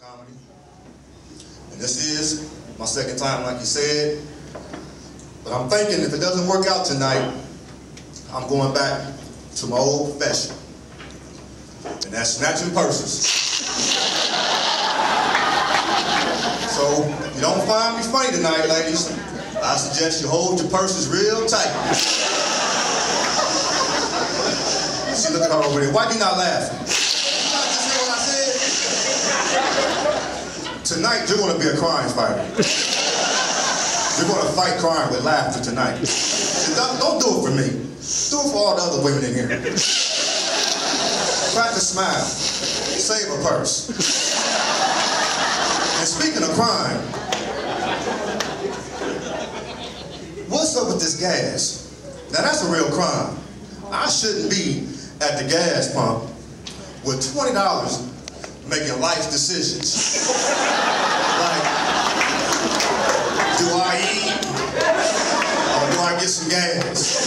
comedy. And this is my second time, like you said. But I'm thinking if it doesn't work out tonight, I'm going back to my old profession. And that's snatching purses. So if you don't find me funny tonight, ladies, I suggest you hold your purses real tight. See, look at her over there. Why you not laughing? You not just hear what I said? Tonight, you're going to be a crime fighter. You're going to fight crime with laughter tonight. Don't, don't do it for me. Do it for all the other women in here. A smile. Save a purse. And speaking of crime, what's up with this gas? Now that's a real crime. I shouldn't be at the gas pump with $20 making life decisions. like, do I eat or do I get some gas?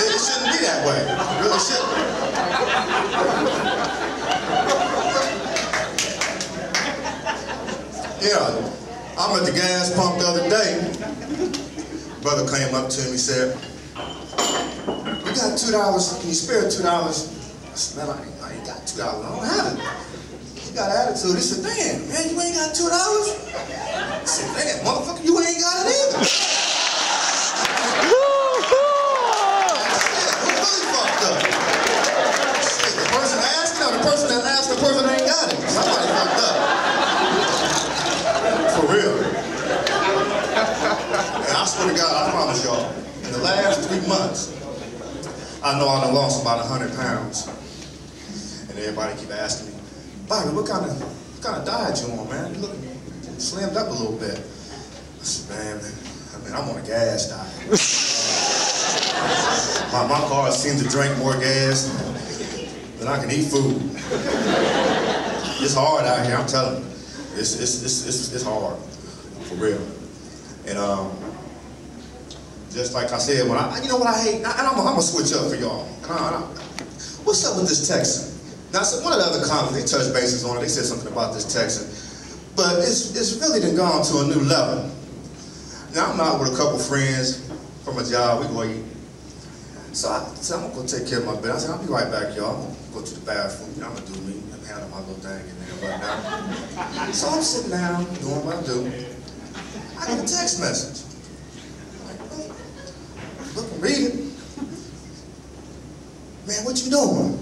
It, shouldn't be that way. It really shouldn't. Yeah, I'm at the gas pump the other day. Brother came up to me said, you got two dollars, can you spare two dollars? I said, man, I ain't got two dollars, I don't have it. He got attitude. He said, damn, man, you ain't got two dollars? I said, damn, motherfucker, you ain't got it either. Yeah, really fucked up? The person asking or the person that asked the person ain't got it? Somebody fucked up. For real. And I swear to God, I promise y'all, in the last three months, I know I done lost about 100 pounds. And everybody keep asking me, Byron, what kind of what kind of diet you on, man? You look slimmed up a little bit. I said, man, man I mean, I'm on a gas diet. my, my car seems to drink more gas than I can eat food. It's hard out here, I'm telling you. It's, it's, it's, it's, it's hard, for real. And um, just like I said, when I, you know what I hate, and I'm, I'm gonna switch up for y'all. What's up with this Texan? Now, so one of the other comments, they touched bases on it, they said something about this Texan, but it's, it's really done gone to a new level. Now, I'm out with a couple friends from a job, we go eat. So I said, I'm gonna go take care of my business. I said, I'll be right back, y'all. I'm gonna go to the bathroom. You know, I'm gonna do me, I'm handle my little thing in there right now. So I'm sitting down, doing what I do. I get a text message. I'm like. Look and read it. Man, what you doing?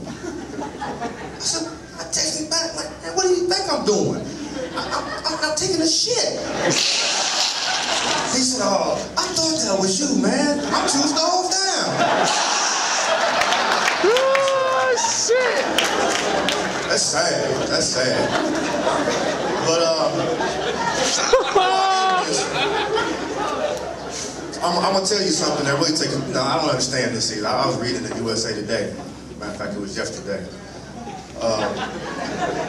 I said, I texted him back, like, man, what do you think I'm doing? I, I'm taking a shit. He said, oh, I thought that was you, man. I'm two stoves down. Oh, shit! That's sad. That's sad. But, um, I'm, I'm gonna tell you something that really takes, no, I don't understand this either. I was reading the USA Today. Matter of fact, it was yesterday. Um,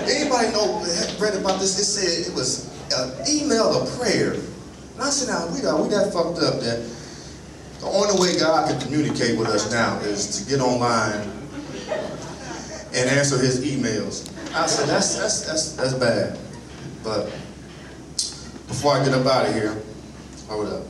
anybody know, read about this? It said it was an email of prayer. And I said, now, we got, we got fucked up that the only way God can communicate with us now is to get online and answer his emails. I said, that's, that's, that's, that's bad. But before I get up out of here, hold up.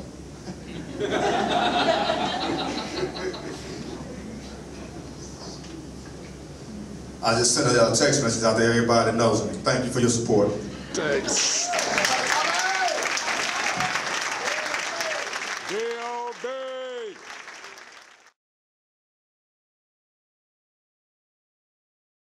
I just sent a uh, text message out there, everybody that knows me. Thank you for your support. Thanks. G.O.B.